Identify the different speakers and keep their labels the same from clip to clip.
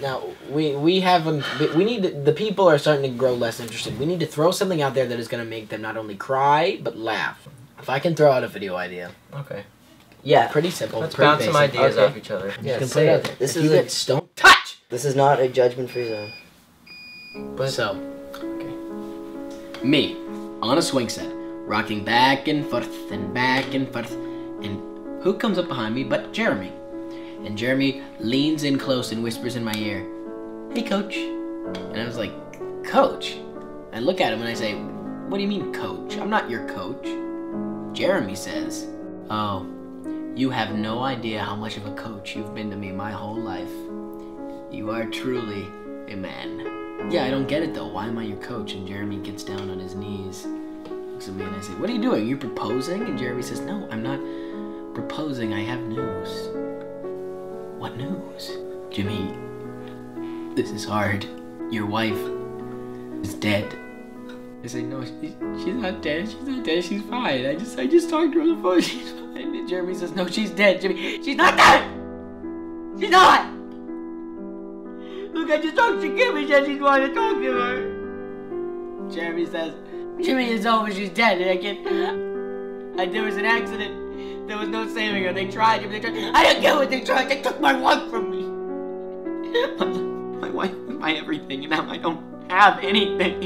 Speaker 1: Now we we haven't. we- We need to, the people are starting to grow less interested. We need to throw something out there that is going to make them not only cry but laugh. If I can throw out a video idea,
Speaker 2: Okay.
Speaker 3: Yeah.
Speaker 1: pretty simple.
Speaker 2: Let's
Speaker 1: pretty
Speaker 2: bounce some ideas
Speaker 3: Okay.
Speaker 2: off each other.
Speaker 3: Yeah,
Speaker 1: gonna
Speaker 3: say
Speaker 1: it out
Speaker 3: it.
Speaker 1: there.
Speaker 3: This
Speaker 1: If
Speaker 3: is
Speaker 1: you
Speaker 3: a-
Speaker 1: get don't touch.
Speaker 3: This is not a judgment-free zone.
Speaker 1: But so, okay. Me, on a swing set, rocking back and forth and back and forth, and who comes up behind me but Jeremy? And Jeremy leans in close and whispers in my ear, "Hey, coach." And I was like, "Coach?" I look at him and I say, "What do you mean, coach? I'm not your coach." Jeremy says, "Oh, you have no idea how much of a coach you've been to me my whole life. You are truly a man." Yeah, I don't get it though. Why am I your coach? And Jeremy gets down on his knees, looks at me, and I say, What are you doing? You proposing? And Jeremy says, No, I'm not proposing. I have news. What news? Jimmy, this is hard. Your wife is dead. I say, No, she, she's not dead. She's not dead. She's fine. I just I just talked to her on the phone. She's fine. And Jeremy says, No, she's dead. Jimmy, she's not dead! She's not! Look, I just talked to Kim and said she's wanting to talk to her. Jeremy says, Jimmy is over, she's dead, and I can't. And there was an accident. There was no saving her. They tried, they tried. I don't get what they tried. They took my wife from me. My, wife was my everything, and now I don't have anything.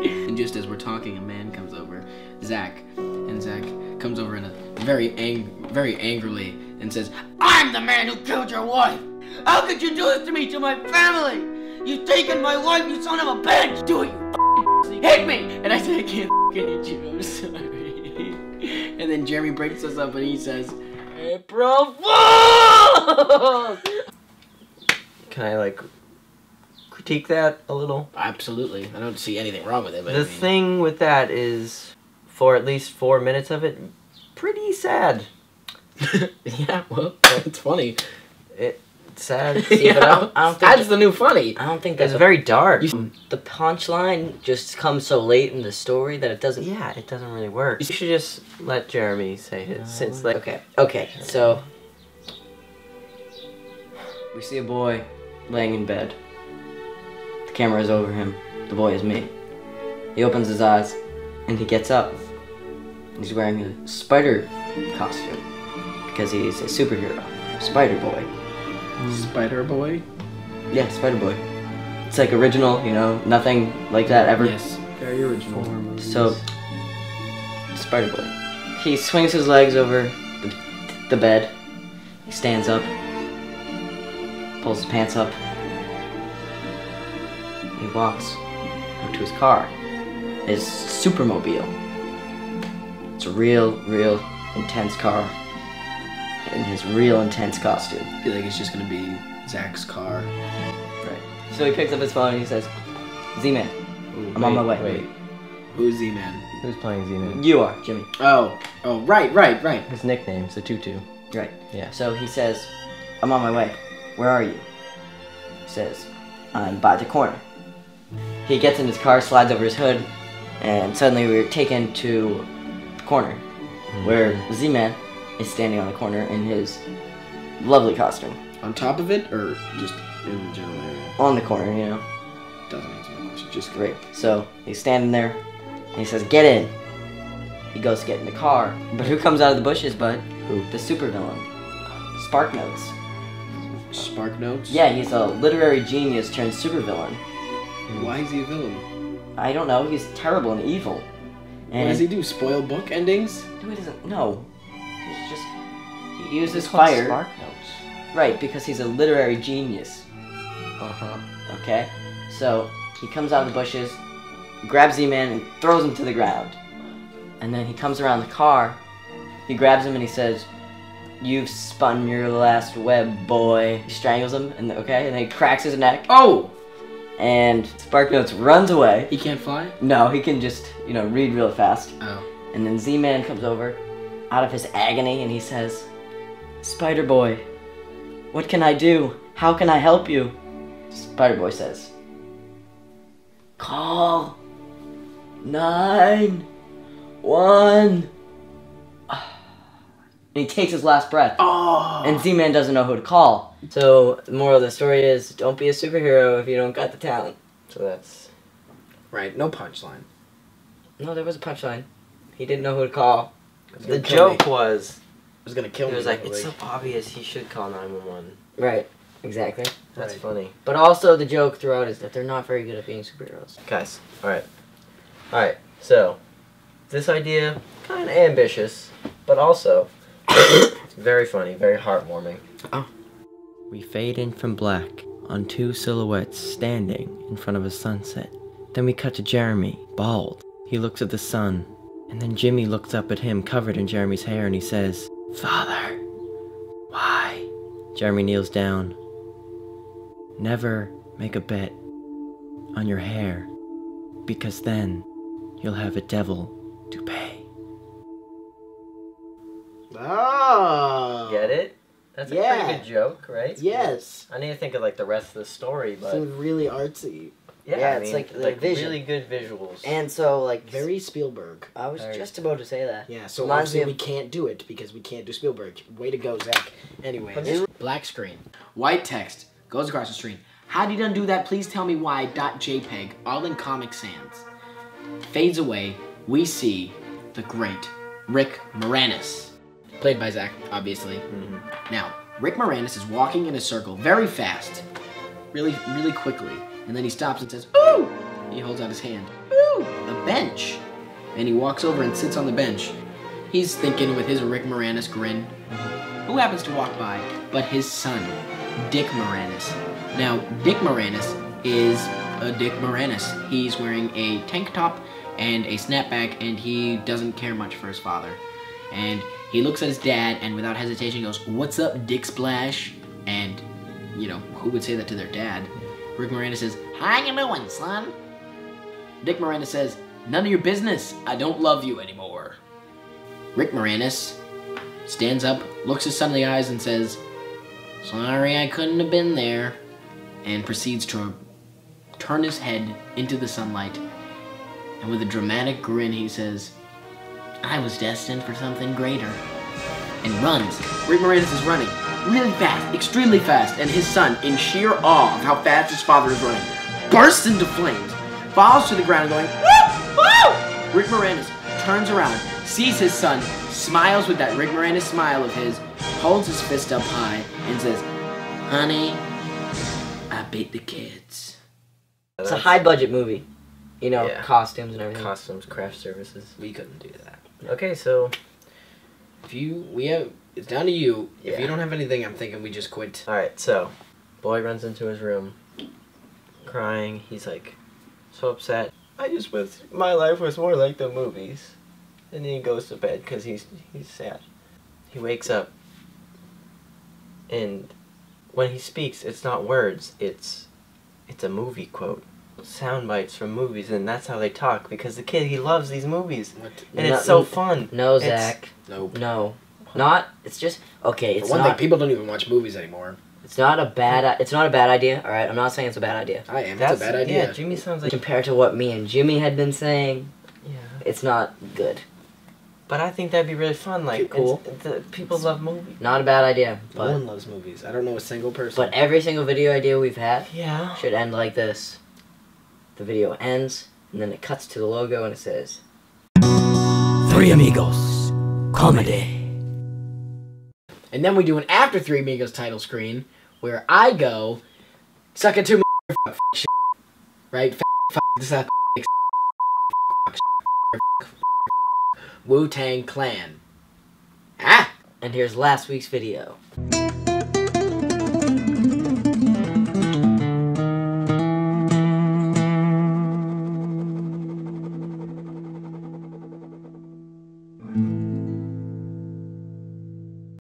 Speaker 1: and just as we're talking, a man comes over, Zach, and Zach comes over in a very ang- very angrily and says, "I'm the man who killed your wife. How could you do this to me, to my family? You've taken my wife, you son of a bitch. Do it, you hit me." And I said, "I can't hit you. I'm sorry." And then Jeremy breaks us up and he says, "April Fools!"
Speaker 2: Can I like critique that a little?
Speaker 1: Absolutely, I don't see anything wrong with it. But
Speaker 2: The
Speaker 1: I mean,
Speaker 2: thing with that is, for at least four minutes of it, pretty sad.
Speaker 1: yeah, well, it's funny.
Speaker 2: It sad.
Speaker 3: See, but I don't- I don't
Speaker 1: that's
Speaker 3: that-
Speaker 1: the new funny.
Speaker 3: I don't think
Speaker 2: It's
Speaker 3: that's
Speaker 2: very dark.
Speaker 1: You-
Speaker 3: the punchline just comes so late in the story that it doesn't.
Speaker 2: Yeah, it doesn't really work. You should just let Jeremy say his since like
Speaker 3: Okay. Okay. So we see a boy laying in bed. The camera is over him. The boy is me. He opens his eyes and he gets up. He's wearing a spider costume because he's a superhero. Spider Boy.
Speaker 1: Spider Boy.
Speaker 3: Yeah, Spider Boy. It's like original, you know, nothing like that ever.
Speaker 1: Yes, very original.
Speaker 3: So, Spider Boy. He swings his legs over the, the bed. He stands up, pulls his pants up. He walks out to his car. His supermobile. It's a real, real intense car. In his real intense costume.
Speaker 1: I feel like it's just gonna be Zach's car.
Speaker 3: Right. So he picks up his phone and he says, Z Man,
Speaker 1: Ooh,
Speaker 3: I'm on my way.
Speaker 2: Wait,
Speaker 1: Who's Z Man?
Speaker 2: who's playing Z-Man?
Speaker 3: You are, Jimmy.
Speaker 1: Oh, oh, right, right, right.
Speaker 2: His nickname's the Tutu.
Speaker 3: Right.
Speaker 2: Yeah.
Speaker 3: So he says, I'm on my way. Where are you? He says, I'm by the corner. He gets in his car, slides over his hood, and suddenly we're taken to the corner hmm. where Z Man is standing on the corner in his lovely costume.
Speaker 1: On top of it, or just in the general area?
Speaker 3: On the corner, you know.
Speaker 1: Doesn't answer my question. Just
Speaker 3: Great. So he's standing there, and he says, Get in. He goes to get in the car. But who comes out of the bushes, But
Speaker 2: Who?
Speaker 3: The supervillain. Spark Notes.
Speaker 1: Spark Notes.
Speaker 3: Yeah, he's a literary genius turned supervillain. Hmm.
Speaker 1: Why is he a villain?
Speaker 3: I don't know. He's terrible and evil.
Speaker 1: what
Speaker 3: And
Speaker 1: does he do? Spoil book endings?
Speaker 3: No, he doesn't. No, just he uses
Speaker 2: It's
Speaker 3: fire.
Speaker 2: Spark Notes.
Speaker 3: Right, because he's a literary genius.
Speaker 2: Uh huh.
Speaker 3: Okay, so he comes out of the bushes, grabs Z-Man and throws him to the ground, and then he comes around the car. He grabs him and he says, "You've spun your last web, boy." He strangles him, and okay, and then he cracks his neck,
Speaker 1: Oh!
Speaker 3: and Sparknotes runs away.
Speaker 1: He can't fly?
Speaker 3: No, he can just you know read real fast.
Speaker 1: Oh.
Speaker 3: And then Z Man comes over out of his agony and he says, Spider Boy, what can I do? How can I help you? Spider Boy says, Call nine one. and he takes his last breath.
Speaker 1: Oh.
Speaker 3: And Z-Man doesn't know who to call. So the moral of the story is, don't be a superhero if you don't got the talent.
Speaker 2: So that's
Speaker 1: right. No punchline.
Speaker 3: No, there was a punchline. He didn't know who to call.
Speaker 2: The
Speaker 1: gonna kill
Speaker 2: joke was.
Speaker 1: It was gonna kill
Speaker 2: It
Speaker 1: me.
Speaker 2: was like it's so obvious he should call nine one one.
Speaker 3: Right. Exactly.
Speaker 2: That's
Speaker 1: Right.
Speaker 2: funny,
Speaker 3: But also the joke throughout is that they're not very good at being superheroes.
Speaker 2: guys. All right, all right. So this idea kind of ambitious, but also very funny, very heartwarming.
Speaker 1: Oh.
Speaker 2: We fade in from black on two silhouettes standing in front of a sunset. Then we cut to Jeremy, bald. He looks at the sun, and then Jimmy looks up at him, covered in Jeremy's hair, and he says, Father, why? Jeremy kneels down. Never make a bet on your hair, because then you'll have a devil to pay.
Speaker 4: Oh.
Speaker 2: Get it? That's a
Speaker 4: Yeah.
Speaker 2: pretty good joke, right?
Speaker 4: Yes.
Speaker 2: I need to think of like the rest of the story, but
Speaker 4: Seems really artsy.
Speaker 2: Yeah,
Speaker 3: Yeah,
Speaker 2: I
Speaker 3: it's
Speaker 2: mean,
Speaker 3: like the vision.
Speaker 2: really good visuals.
Speaker 3: And so, like,
Speaker 4: Very Spielberg.
Speaker 3: I was
Speaker 2: Very-
Speaker 3: just about to say that.
Speaker 4: Yeah, so
Speaker 3: Reminds
Speaker 4: obviously
Speaker 3: me
Speaker 4: we
Speaker 3: of-
Speaker 4: can't do it because we can't do Spielberg. Way to go, Zach. Anyway,
Speaker 1: Black screen. White text goes across the screen. How did you undo that? Please tell me why. Dot JPEG. All in Comic Sans. Fades away. We see the great Rick Moranis, played by Zach, obviously. Mm-hmm. Now, Rick Moranis is walking in a circle very fast, really, really quickly, and then he stops and says, "Ooh!" He holds out his hand. Ooh! A bench. And he walks over and sits on the bench. He's thinking with his Rick Moranis grin, who happens to walk by but his son, Dick Moranis. Now, Dick Moranis is a Dick Moranis. He's wearing a tank top and a snapback, and he doesn't care much for his father. And he looks at his dad and without hesitation goes, What's up, Dick Splash? And, you know, who would say that to their dad? Rick Moranis says, How you doing, son? Dick Moranis says, None of your business. I don't love you anymore. Rick Moranis stands up, looks his son in the eyes, and says, Sorry I couldn't have been there, and proceeds to turn his head into the sunlight. And with a dramatic grin, he says, I was destined for something greater. And runs. Rick Moranis is running really fast, extremely fast, and his son, in sheer awe of how fast his father is running, bursts into flames, falls to the ground, going, Woo! Woo! Rick Moranis turns around, sees his son, smiles with that Rick Moranis smile of his, holds his fist up high, and says, Honey, I beat the kids.
Speaker 3: It's a high budget movie. You know,
Speaker 2: Yeah.
Speaker 3: costumes and everything.
Speaker 2: costumes, craft services.
Speaker 1: We couldn't do that.
Speaker 2: Okay, so
Speaker 1: If you, we have, it's down to you. If
Speaker 2: Yeah.
Speaker 1: you don't have anything, I'm thinking we just quit.
Speaker 2: all right, so boy runs into his room, crying. He's like so upset. I just wish my life was more like the movies. And then he goes to bed because he's he's sad. He wakes up, and when he speaks, it's not words. It's it's a movie quote, sound bites from movies, and that's how they talk. Because the kid he loves these movies,
Speaker 1: What?
Speaker 2: and
Speaker 3: No-
Speaker 2: it's so fun.
Speaker 3: No,
Speaker 2: It's-
Speaker 3: Zach.
Speaker 1: Nope.
Speaker 3: No. Not. It's just okay.
Speaker 1: For
Speaker 3: It's
Speaker 1: one
Speaker 3: not.
Speaker 1: thing, people don't even watch movies anymore.
Speaker 3: It's not a bad. i- It's not a bad idea. All right. I'm not saying it's a bad idea.
Speaker 1: I am.
Speaker 2: That's
Speaker 1: it's a bad idea. Yeah.
Speaker 2: Jimmy sounds like
Speaker 3: Compared to what me and Jimmy had been saying,
Speaker 2: yeah.
Speaker 3: it's not good.
Speaker 2: But I think that'd be really fun. Like,
Speaker 3: Cool.
Speaker 2: it's- the, people love movies.
Speaker 3: Not a bad idea.
Speaker 1: no one loves movies. I don't know a single person.
Speaker 3: but every single video idea we've had
Speaker 2: Yeah.
Speaker 3: should end like this. The video ends, and then it cuts to the logo, and it says,
Speaker 4: Three Amigos Comedy.
Speaker 1: And then we do an after Three Amigos title screen where I go, suck it to fuck, shit. right? Wu Tang Clan. Ah!
Speaker 3: and here's last week's video.